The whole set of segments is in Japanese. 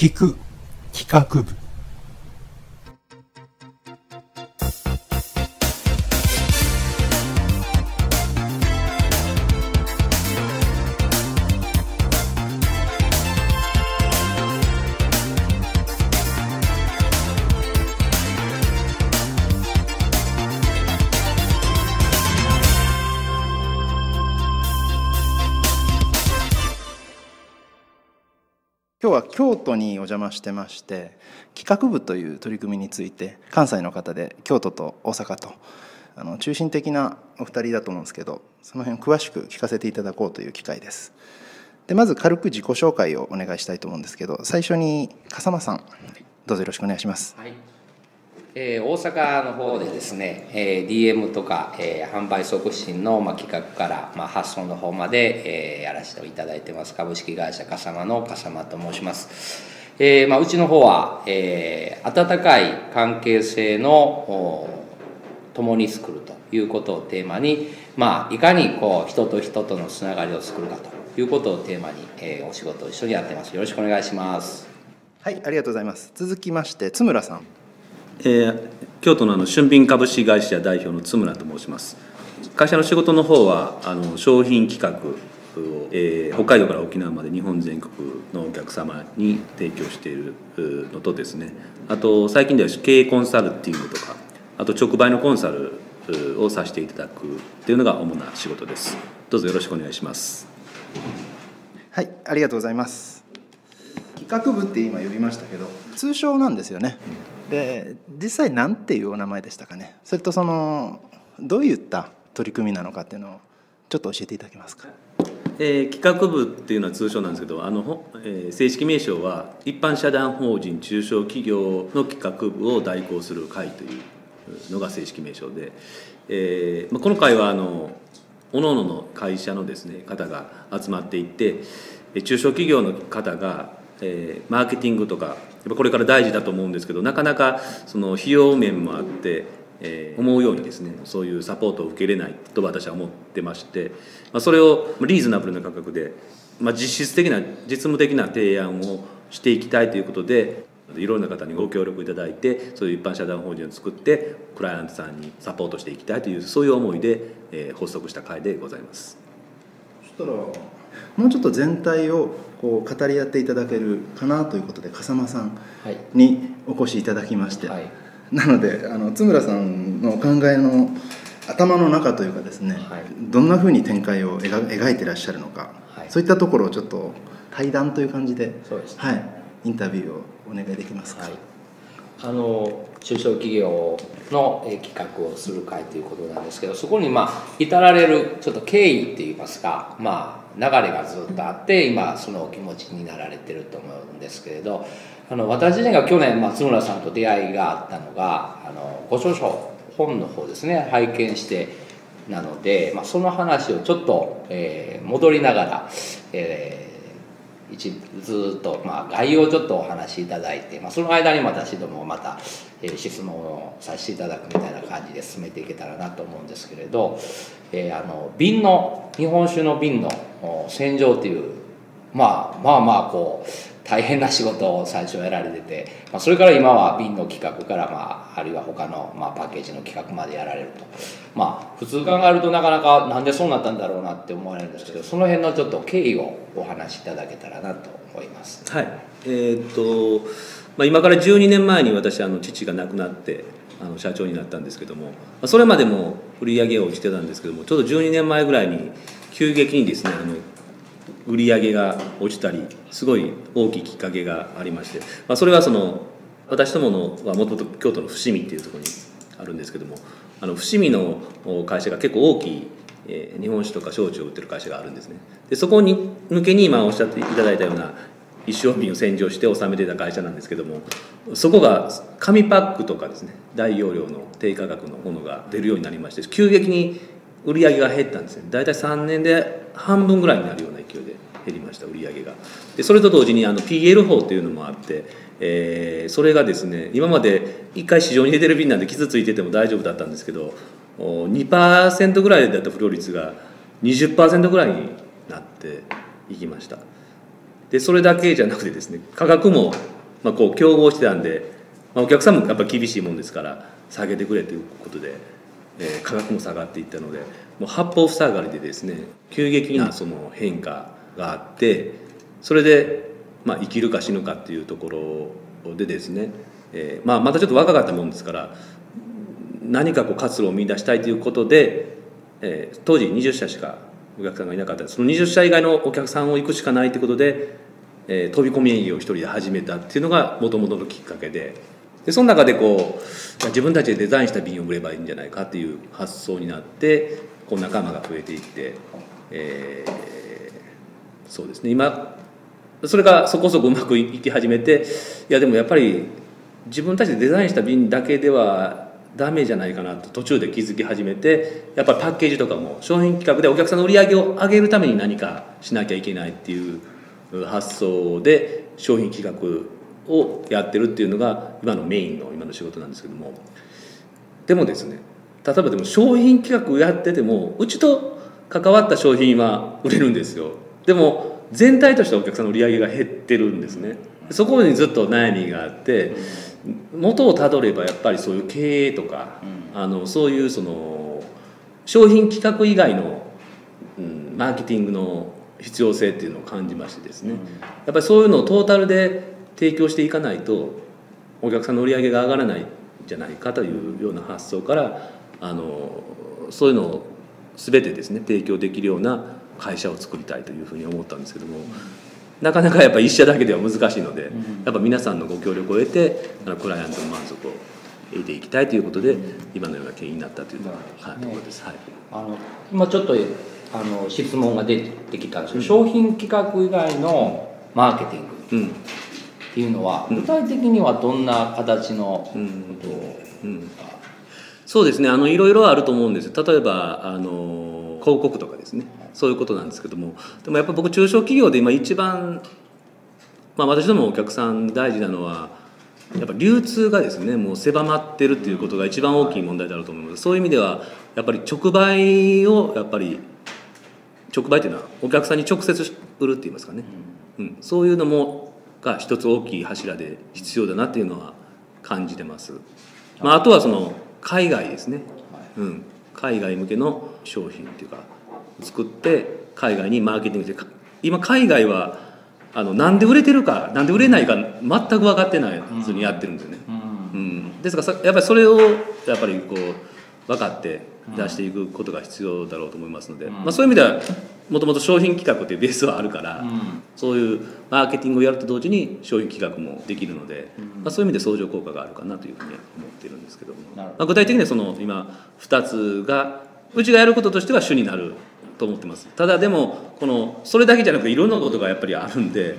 聞く。企画部。都にお邪魔してまして企画部という取り組みについて関西の方で京都と大阪とあの中心的なお二人だと思うんですけどその辺詳しく聞かせていただこうという機会です。でまず軽く自己紹介をお願いしたいと思うんですけど最初に笠間さんどうぞよろしくお願いします。はい。えー大阪の方でですね、えー DM とか、えー販売促進の、まあ、企画から、まあ、発送の方まで、えーやらせていただいてます。株式会社笠間の笠間と申します、えーまあ、うちの方は、えー温かい関係性の共に作るということをテーマに、まあ、いかにこう人と人とのつながりを作るかということをテーマに、えーお仕事を一緒にやってます。よろしくお願いします。はいありがとうございます。続きまして津村さん。えー京都のあの春賓株式会社代表の津村と申します。会社の仕事の方はあの商品企画を、えー北海道から沖縄まで日本全国のお客様に提供しているうのとですね。あと最近では経営コンサルティングとかあと直売のコンサルうをさせていただくっていうのが主な仕事です。どうぞよろしくお願いします。はいありがとうございます。企画部って今呼びましたけど通称なんですよね。うんで実際何ていうお名前でしたかね？それとそのどういった取り組みなのかっていうのをちょっと教えていただけますか？えー企画部っていうのは通称なんですけどあの、えー正式名称は一般社団法人中小企業の企画部を代行する会というのが正式名称で、えーまあ、この会はあの各々の会社のですね方が集まっていて中小企業の方が、えーマーケティングとかやっぱこれから大事だと思うんですけどなかなかその費用面もあってえー思うようにですねそういうサポートを受けれないと私は思ってまして、まあ、それをリーズナブルな価格で、まあ、実質的な実務的な提案をしていきたいということでいろんな方にご協力いただいてそういう一般社団法人を作ってクライアントさんにサポートしていきたいというそういう思いで、えー発足した会でございます。そしたらもうちょっと全体をこう語り合っていただけるかなということで笠間さんはい。にお越しいただきまして、はい。なのであの津村さんのお考えの頭の中というかですね、はい。どんなふうに展開を描描いてらっしゃるのか、はい。そういったところをちょっと対談という感じで、そうですね。はい、インタビューをお願いできますか。はい、あの中小企業のえー企画をする会ということなんですけどそこにまあ至られるちょっと経緯っていいますかまあ流れがずっとあって今そのお気持ちになられてると思うんですけれどあの私自身が去年松村さんと出会いがあったのがあのご著書本の方ですね拝見してなので、まあ、その話をちょっと、えー戻りながら、えー一ずっと、まあ、概要をちょっとお話しいただいて、まあ、その間に私どもまた、えー質問をさせていただくみたいな感じで進めていけたらなと思うんですけれど、えーあの瓶の日本酒の瓶の洗浄という、まあ、まあまあこう大変な仕事を最初やられてて、まあ、それから今は瓶の企画から、まあ、あるいは他の、まあ、パッケージの企画までやられるとまあ普通考えるとなかなかなんでそうなったんだろうなって思われるんですけどその辺のちょっと経緯をお話しいただけたらなと思います。はいえーっとまあ、今から12年前に私あの父が亡くなってあの社長になったんですけどもそれまでも売り上げを落ちてたんですけどもちょうど12年前ぐらいに急激にですねあの売り上げが落ちたりすごい大きいきっかけがありまして、まあ、それはその私どものはもともと京都の伏見っていうところにあるんですけどもあの伏見の会社が結構大きい、えー日本酒とか焼酎を売ってる会社があるんですね。でそこに向けに今おっしゃっていただいたような一升瓶を洗浄して納めてた会社なんですけどもそこが紙パックとかですね大容量の低価格のものが出るようになりまして急激に売り上げが減ったんですね。大体3年で半分ぐらいになるような勢いで減りました売り上げが。でそれと同時にあの PL 法というのもあって、えーそれがですね今まで1回市場に出てる瓶なんで傷ついてても大丈夫だったんですけどお2%ぐらいだった不良率が20%ぐらいになっていきました。でそれだけじゃなくてですね価格もまあこう競合してたんで、まあ、お客さんもやっぱ厳しいもんですから下げてくれということで、えー価格も下がっていったのでもう八方塞がりでですね急激なその変化があってそれで、まあ、生きるか死ぬかっていうところでですね、えーまあ、またちょっと若かったもんですから何かこう活路を見出したいということで、えー当時20社しかお客さんがいなかった。その20社以外のお客さんを行くしかないということで、えー飛び込み営業を一人で始めたっていうのがもともとのきっかけででその中でこう自分たちでデザインした瓶を売ればいいんじゃないかっていう発想になってこう仲間が増えていって、えーそうですね。今それがそこそこうまくいき始めていやでもやっぱり自分たちでデザインした瓶だけではダメじゃないかなと途中で気づき始めてやっぱりパッケージとかも商品企画でお客さんの売り上げを上げるために何かしなきゃいけないっていう発想で商品企画をやってるっていうのが今のメインの今の仕事なんですけども。でもですね例えばでも商品企画をやっててもうちと関わった商品は売れるんですよ。でも全体としてお客さんの売り上げが減ってるんですね。そこにずっと悩みがあって元をたどればやっぱりそういう経営とか、あのそういうその商品企画以外の、うん、マーケティングの必要性っていうのを感じましてですね、やっぱりそういうのをトータルで提供していかないとお客さんの売り上げが上がらないんじゃないかというような発想からあのそういうのを全てですね提供できるような会社を作りたいというふうに思ったんですけども、なかなかやっぱ一社だけでは難しいので、やっぱ皆さんのご協力を得てあのクライアントの満足を得ていきたいということで、今のような経緯になったというのが、はい、ところです。はい。あの今ちょっとあの質問が出てきたんですけど、商品企画以外のマーケティング。うんっていうのは、うん。具体的にはどんな形のうん。ことを、うん。そうですね。あのいろいろあると思うんです例えばあの広告とかですね。そういうことなんですけども。でもやっぱ僕中小企業で今一番、まあ、私どもお客さんに大事なのはやっぱ流通がですねもう狭まってるっていうことが一番大きい問題だろうと思います。そういう意味ではやっぱり直売をやっぱり直売っていうのはお客さんに直接売るって言いますかね、うん、そういうのもが一つ大きい柱で必要だなっていうのは感じてます、まあ、あとはその海外ですね、うん、海外向けの商品っていうか作って海外にマーケティングしてか今海外はあのなんで売れてるかなんで売れないか全く分かってないずにやってるんですよね、うん。うん、ですからさやっぱりそれをやっぱりこう分かって出していくことが必要だろうと思いますので、まあ、そういう意味ではもともと商品企画っていうベースはあるから、うん。そういうマーケティングをやると同時に商品企画もできるので、まあ、そういう意味で相乗効果があるかなというふうには思っているんですけども、まあ、具体的にはその今2つがうちがやることとしては主になると思ってます。ただでもこのそれだけじゃなくていろんなことがやっぱりあるんで、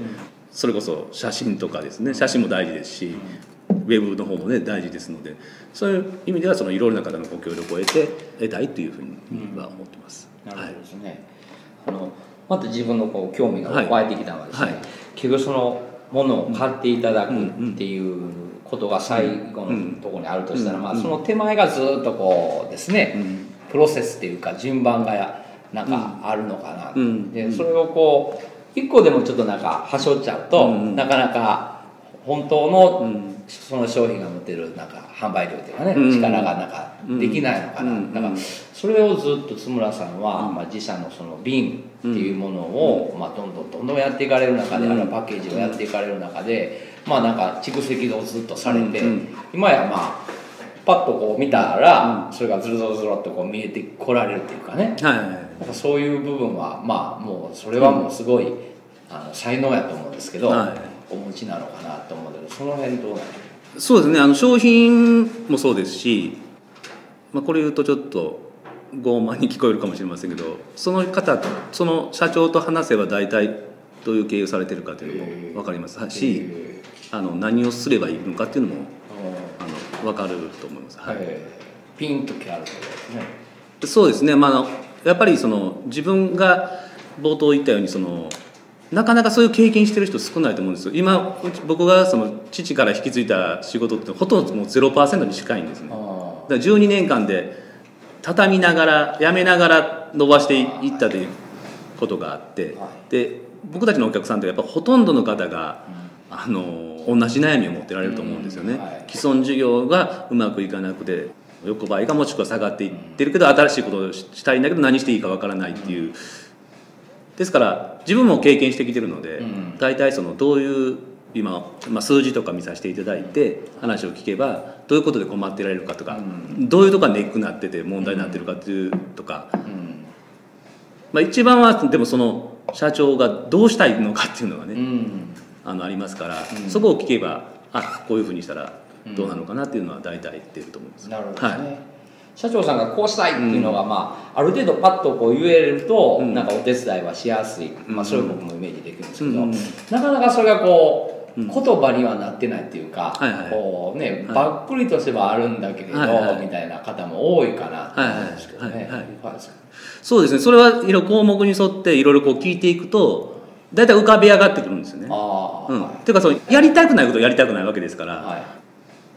それこそ写真とかですね。写真も大事ですし、ウェブの方もね大事ですのでそういう意味ではそのいろいろな方のご協力を得て得たいというふうには思ってます。なるほはいどですね、あのまた自分のこう興味が湧いてきたのはですね、はい。結局そのものを買っていただくっていうことが最後のところにあるとしたら、うん。まあ、その手前がずっとこうですね、うん。プロセスっていうか順番がなんかあるのかな、うん。でそれをこう一個でもちょっとなんかはしょっちゃうと、うん。なかなか本当のうんその商品が持ってるなんか販売量っていうかね、うん。力がなんかできないのかな、うん。だからそれをずっと津村さんは、まあ、自社のその瓶っていうものを、まあ、どんどんどんどんやっていかれる中で、うん。あるいはパッケージをやっていかれる中でまあなんか蓄積をずっとされて、うん。今やまあパッとこう見たら、それがズルズルズルっとこう見えてこられるっていうかね。はいなんかそういう部分はまあもうそれはもうすごい、あの才能やと思うんですけど、はい。お持ちなのかなと思うけどその辺どうなのそうですねあの商品もそうですし、まあ、これ言うとちょっと傲慢に聞こえるかもしれませんけどその方とその社長と話せば大体どういう経営をされてるかというのも分かりますしあの何をすればいいのかっていうのもあの分かると思います。はい。ピンときあるとですね。そうですね、まあやっぱりその自分が冒頭言ったようにそのなかなかそういう経験してる人少ないと思うんですよ。今僕がその父から引き継いだ仕事ってほとんどもう0%に近いんですね。だかあら12年間で畳みながらやめながら伸ばしていったということがあって、はで僕たちのお客さんってやっぱほとんどの方が、あの同じ悩みを持ってられると思うんですよね、うん。はい。既存事業がうまくいかなくて横ばいがもしくは下がっていってるけど新しいことをしたいんだけど何していいかわからないっていうですから自分も経験してきてるので、うん大体そのどういう今、まあ、数字とか見させていただいて話を聞けばどういうことで困ってられるかとか、うどういうとこがネックになってて問題になってるかっていうとか、うん。まあ、一番はでもその社長がどうしたいのかっていうのがね、うん。あのありますから、うん。そこを聞けばあこういうふうにしたらどうなのかなっていうのは大体出ると思います。なるほどね、はい社長さんがこうしたいっていうのが、まあ、ある程度パッとこう言えると、うん。なんかお手伝いはしやすい、まあ、それ僕もイメージできるんですけど、うんなかなかそれがこう、うん。言葉にはなってないっていうか、はいはい。こうね、はい。ばっくりとすればあるんだけれど、はいはいみたいな方も多いかなと思うんですけどね。そうですね。それはいろいろ項目に沿っていろいろこう聞いていくと大体浮かび上がってくるんですよね。ああ、うん、はていうかそのやりたくないことをやりたくないわけですから、いはい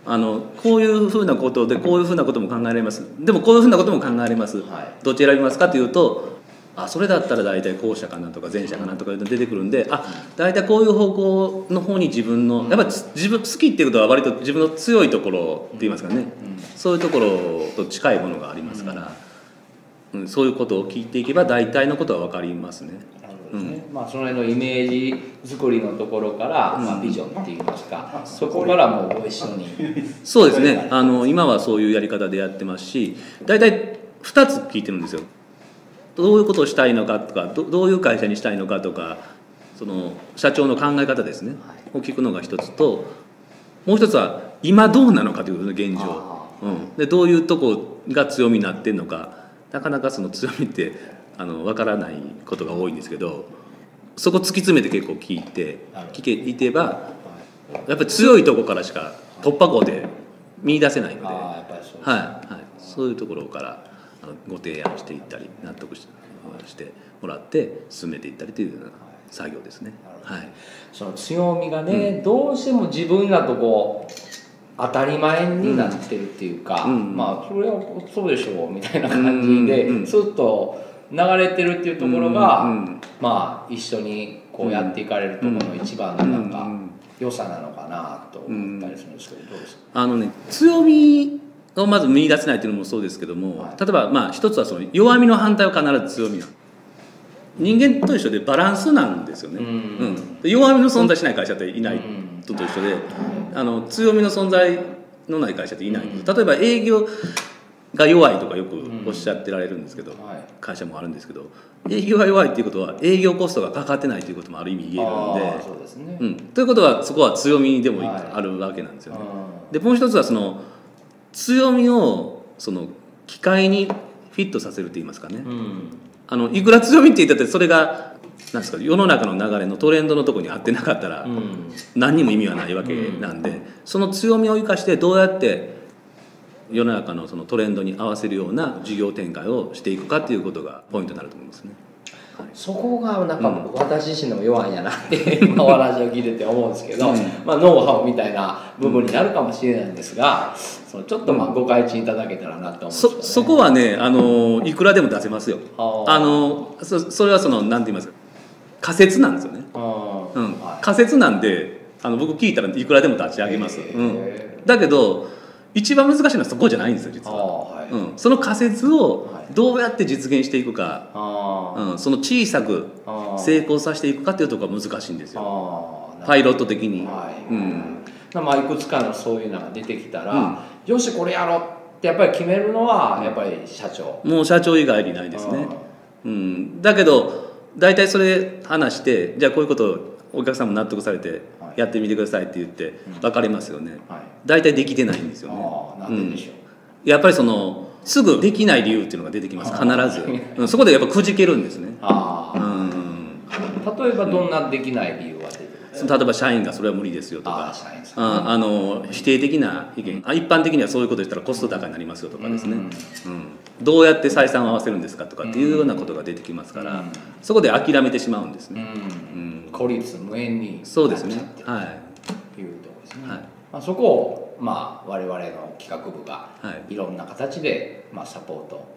あのこういうふうなことでこういうふうなことも考えられます。でもこういうふうなことも考えられます、はい。どっち選びますかというとあそれだったら大体後者かなとか前者かなとかいうの出てくるんであ大体こういう方向の方に自分のやっぱり自分好きっていうことは割と自分の強いところって言いますかね、うん。そういうところと近いものがありますから、うん。そういうことを聞いていけば大体のことは分かりますね。なるほどですね。まあ、その辺のイメージ作りのところから、まあ、ビジョンっていいますか、そこからもうご一緒に。そうですね。あの今はそういうやり方でやってますし大体2つ聞いてるんですよ。どういうことをしたいのかとかどどういう会社にしたいのかとかその社長の考え方ですね、を聞くのが一つともう一つは今どうなのかということですね現状。あ、うん、でどういうとこが強みになってるのか。なかなかその強みってあの分からないことが多いんですけどそこ突き詰めて結構聞いて聞けいてばやっぱり強いとこからしか突破口で見出せないので、はいはい、そういうところからあのご提案していったり納得ししてもらって進めていったりというような作業ですね。はい。その強みがね、どうしても自分だとこう当たり前になってるっていうか、うん。まあそれはそうでしょうみたいな感じで、うんうんスッと流れてるっていうところが、うんうんまあ一緒にこうやっていかれるところの一番のなんかうん良さなのかなと思ったりするんですけどどうです？か、あのね強みをまず見出せないというのもそうですけども、はい。例えばまあ一つはその弱みの反対は必ず強みなの。人間と一緒でバランスなんですよね、うんうん弱みの存在しない会社っていないうんとと一緒で、あの強みの存在のない会社っていない例えば営業が弱いとかよくおっしゃってられるんですけど、はい。会社もあるんですけど。営業が弱いっていうことは営業コストがかかってないということもある意味言えるんで。そうですね、うん、ということはそこは強みでもはい。あるわけなんですよね。うでもう一つはその強みをその機械にフィットさせると言いますかね、んうん。あのいくら強みって言ったってそれがなんですか世の中の流れのトレンドのとこに合ってなかったらうん。何にも意味はないわけなんで、その強みを生かしてどうやって世の中のそのトレンドに合わせるような事業展開をしていくかっていうことがポイントになると思いますね。そこがなんかうん私自身の弱いんやな。って今お話を聞いてて思うんですけど、うん。まあ、ノウハウみたいな部分になるかもしれないんですがそのちょっとまあご開陳いただけたらなと思うんですね、そそこはねあのいくらでも出せますよ。あのそそれはそのなんて言いますか仮説なんですよね。うん。仮説なんであの僕聞いたらいくらでも立ち上げます、だけど一番難しいのはそこじゃないんですよ実あは、ーはい。うん、その仮説をはい。どうやって実現していくか、あー。うん、その小さく成功させていくかっていうところが難しいんですよ。パイロット的に、はい。うん、まあ、いくつかのそういうのが出てきたら、うん。よしこれやろうってやっぱり決めるのはやっぱり社長。もう社長以外にないですね、うん、だけど大体それ話してじゃあこういうことをお客さんも納得されてはいやってみてくださいって言って分かれますよね。はい。大体できてないんですよね。やっぱりそのすぐできない理由っていうのが出てきます必ず、うん、そこでやっぱくじけるんですね、うあ。あ、ん、例えばどんなできない理由例えば社員がそれは無理ですよとかああの否定的な意見。あ一般的にはそういうこと言ったらコスト高になりますよとかですね、ううん。んどうやって採算を合わせるんですかとかっていうようなことが出てきますから、うん。そこで諦めてしまうんですうね、ん。孤立無縁にそうですねはいというところですね、はい。まあ、そこを、まあ、我々の企画部がはい。いろんな形で、まあ、サポート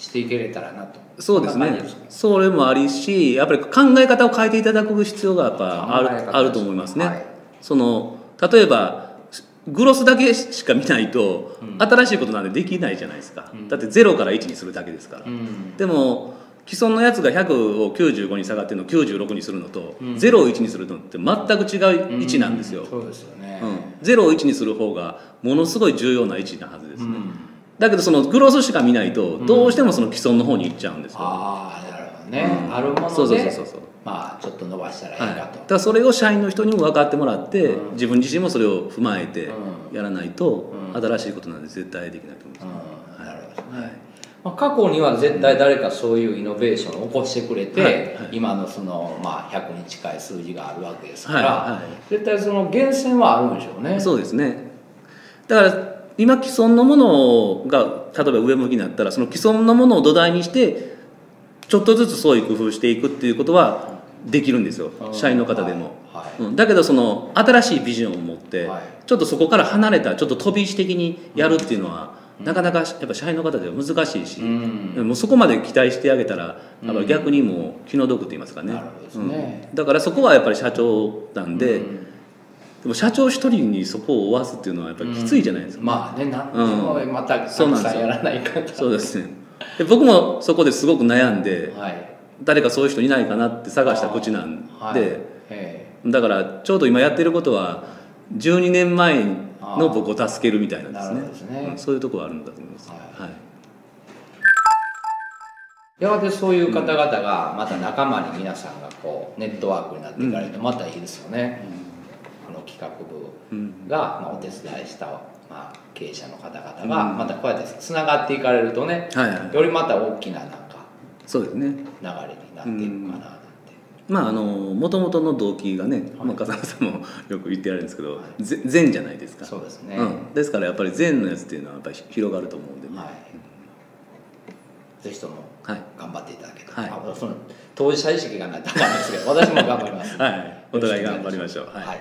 していけれたらなと。そうですね。それもありしやっぱり考え方を変えていただく必要がやっぱあるあると思いますね、はい。その例えばグロスだけしか見ないと、新しいことなんでできないじゃないですか、だって0から1にするだけですから、うん。でも既存のやつが100を95に下がってるのを96にするのと、0を1にするのって全く違う位置なんですよ、そうですよね、うん、0を1にする方がものすごい重要な位置なはずですね、うんだけどそのグロスしか見ないとどうしてもその既存の方に行っちゃうんですよ、ああなるほどね、うん。あるものでそうそうそうそうまあちょっと伸ばしたらいいはい、だそれを社員の人にも分かってもらって、うん。自分自身もそれを踏まえてうん。やらないと、うん。新しいことなんて絶対できないと思います、うん。なるほどね、はい。まあ、過去には絶対誰かそういうイノベーションを起こしてくれて、はい。はい。今のその、まあ、100に近い数字があるわけですから、はい。はい。絶対その源泉はあるんでしょうね。そうですね。だから今既存のものが例えば上向きになったらその既存のものを土台にしてちょっとずつ創意工夫していくっていうことはできるんですよ。うん社員の方でも、はい。はいうん。だけどその新しいビジョンを持って、はい。ちょっとそこから離れたちょっと飛び石的にやるっていうのは、なかなかやっぱ社員の方では難しいし、うん。もうそこまで期待してあげたらやっぱり逆にもう気の毒と言いますかね,、うん。だからそこはやっぱり社長なんで、うんでも社長一人にそこを負わすっていうのはやっぱりきついじゃないですか、まあね何でもうん。またたくさんやらないかんそうですね。で僕もそこですごく悩んではい。誰かそういう人いないかなって探した口なんで、はい。えだからちょうど今やってることは12年前の僕を助けるみたいなんですね。ねうんそういうところはあるんだと思います、はい。はい。えやがてそういう方々がまた仲間に皆さんがこうネットワークになっていかれるとまたいいですよね、企画うん部が、まあ、お手伝いした、まあ、経営者の方々がうんまたこうやってつながっていかれるとね、はいはい。よりまた大きななんかそうですね。流れになっていくかなまああの元々の動機がね、まあ、笠原さんもよく言ってやるんですけど、ぜ善じゃないですか。そうですね、うん、ですからやっぱり善のやつっていうのはやっぱり広がると思うんでね。はい。ぜひともはい、頑張っていただけたはい。ら、あその当事者意識がないとダメですけど私も頑張ります。はい、お互い頑張りましょう。はい